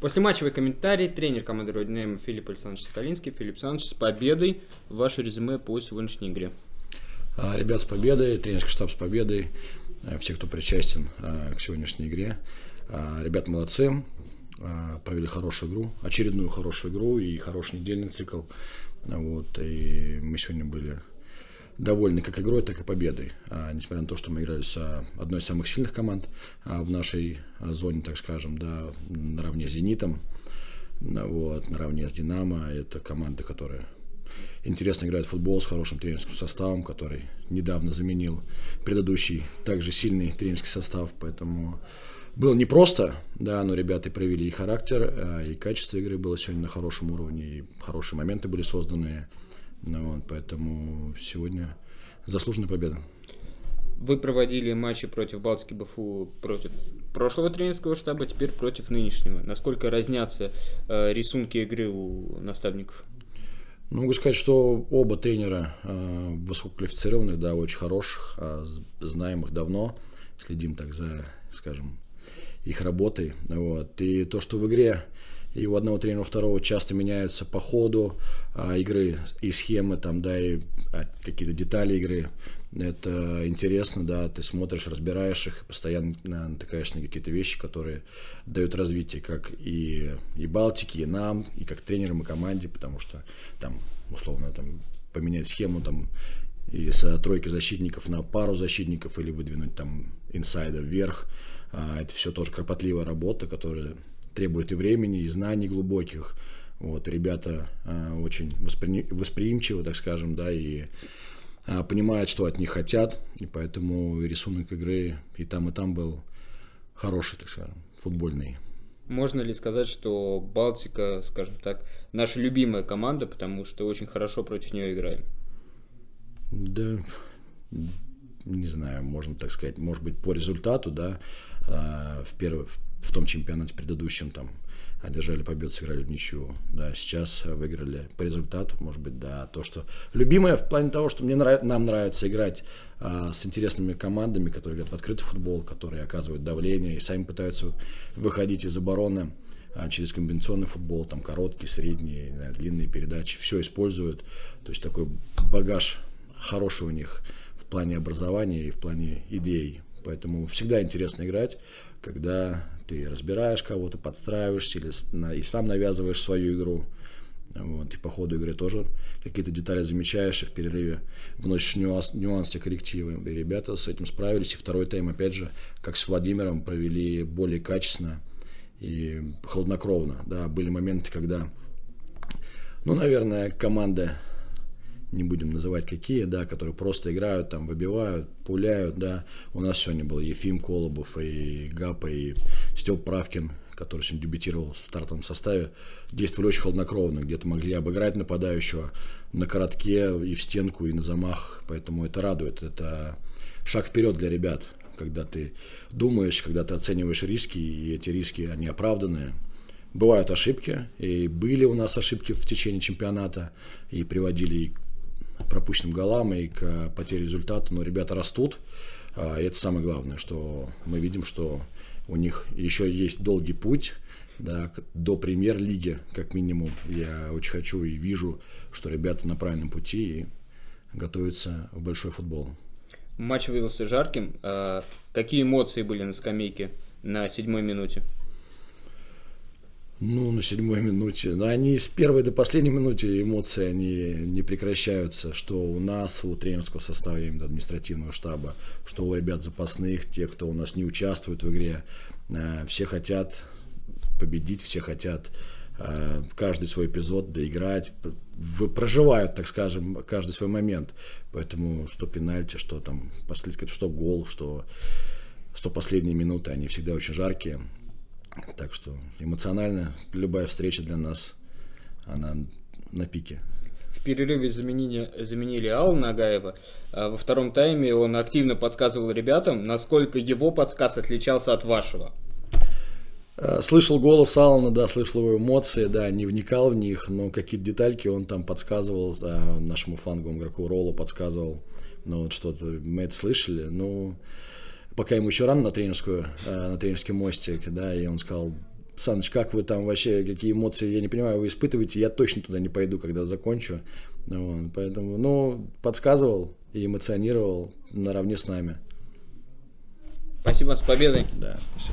После матчевый комментарий. Тренер команды Родинейма Филипп Александрович Соколинский. Филипп Александрович, с победой. Ваше резюме по сегодняшней игре. А, ребят, с победой. Тренерский штаб с победой. А, все, кто причастен а, к сегодняшней игре. Ребят, молодцы. Провели хорошую игру. Очередную хорошую игру и хороший недельный цикл. Вот. И мы сегодня были довольны как игрой, так и победой. А, несмотря на то, что мы играли с одной из самых сильных команд а, в нашей а, зоне, так скажем, да, наравне с «Зенитом», вот, наравне с «Динамо». Это команды, которые интересно играют в футбол с хорошим тренерским составом, который недавно заменил предыдущий также сильный тренерский состав, поэтому было непросто, да, но ребята проявили и характер, и качество игры было сегодня на хорошем уровне, и хорошие моменты были созданы. Ну, вот, поэтому сегодня заслуженная победа. Вы проводили матчи против Балтики БФУ против прошлого тренерского штаба, теперь против нынешнего. Насколько разнятся э, рисунки игры у наставников? Ну, могу сказать, что оба тренера э, высококвалифицированных, да, очень хороших, э, знаем их давно, следим так за, скажем, их работой. Вот. И то, что в игре и у одного тренера, у второго часто меняются по ходу а, игры и схемы, там, да, и а, какие-то детали игры. Это интересно, да, ты смотришь, разбираешь их, постоянно натыкаешься на какие-то вещи, которые дают развитие, как и, и Балтике, и нам, и как тренерам, и команде, потому что там, условно, там, поменять схему, там, из тройки защитников на пару защитников или выдвинуть там инсайда вверх. А, это все тоже кропотливая работа, которая требует и времени, и знаний глубоких. Вот, ребята э, очень воспри... восприимчивы, так скажем, да, и э, понимают, что от них хотят, и поэтому рисунок игры и там, и там был хороший, так скажем, футбольный. Можно ли сказать, что Балтика, скажем так, наша любимая команда, потому что очень хорошо против нее играем? Да, не знаю, можно так сказать, может быть, по результату, да, э, в, первый, в том чемпионате предыдущем там одержали победу, сыграли в ничью. Да, сейчас выиграли по результату, может быть, да. То, что любимое в плане того, что мне нрав... нам нравится играть а, с интересными командами, которые играют в открытый футбол, которые оказывают давление и сами пытаются выходить из обороны а, через комбинационный футбол, там короткие, средние, длинные передачи, все используют. То есть такой багаж хороший у них плане образования и в плане идей. Поэтому всегда интересно играть, когда ты разбираешь кого-то, подстраиваешься или и сам навязываешь свою игру. Вот, и по ходу игры тоже какие-то детали замечаешь, и в перерыве вносишь нюанс, нюансы, коррективы. И ребята с этим справились. И второй тайм, опять же, как с Владимиром, провели более качественно и хладнокровно. Да, были моменты, когда, ну, наверное, команда не будем называть какие, да, которые просто играют, там, выбивают, пуляют, да. У нас сегодня был Ефим Колобов и Гапа, и Степ Правкин, который сегодня дебютировал в стартовом составе, действовали очень холоднокровно, где-то могли обыграть нападающего на коротке и в стенку, и на замах, поэтому это радует, это шаг вперед для ребят, когда ты думаешь, когда ты оцениваешь риски, и эти риски, они оправданные, Бывают ошибки, и были у нас ошибки в течение чемпионата, и приводили и пропущенным голам и к потере результата, но ребята растут. А, и это самое главное, что мы видим, что у них еще есть долгий путь да, до премьер-лиги, как минимум. Я очень хочу и вижу, что ребята на правильном пути и готовятся в большой футбол. Матч выдался жарким. А, какие эмоции были на скамейке на седьмой минуте? Ну, на седьмой минуте. Но они с первой до последней минуты эмоции они не прекращаются. Что у нас, у тренерского состава, имею административного штаба, что у ребят запасных, тех, кто у нас не участвует в игре. Э, все хотят победить, все хотят э, каждый свой эпизод доиграть, проживают, так скажем, каждый свой момент. Поэтому что пенальти, что там последний, что гол, что, что последние минуты, они всегда очень жаркие. Так что эмоционально любая встреча для нас, она на пике. В перерыве заменили, заменили Алла Нагаева. А во втором тайме он активно подсказывал ребятам, насколько его подсказ отличался от вашего. А, слышал голос Алана, да, слышал его эмоции, да, не вникал в них, но какие-то детальки он там подсказывал, да, нашему фланговому игроку Роллу подсказывал, ну вот что-то мы это слышали, ну, пока ему еще рано на тренерскую, э, на тренерский мостик, да, и он сказал, Саныч, как вы там вообще, какие эмоции, я не понимаю, вы испытываете, я точно туда не пойду, когда закончу. Вот, поэтому, ну, подсказывал и эмоционировал наравне с нами. Спасибо, с победой. Да, все.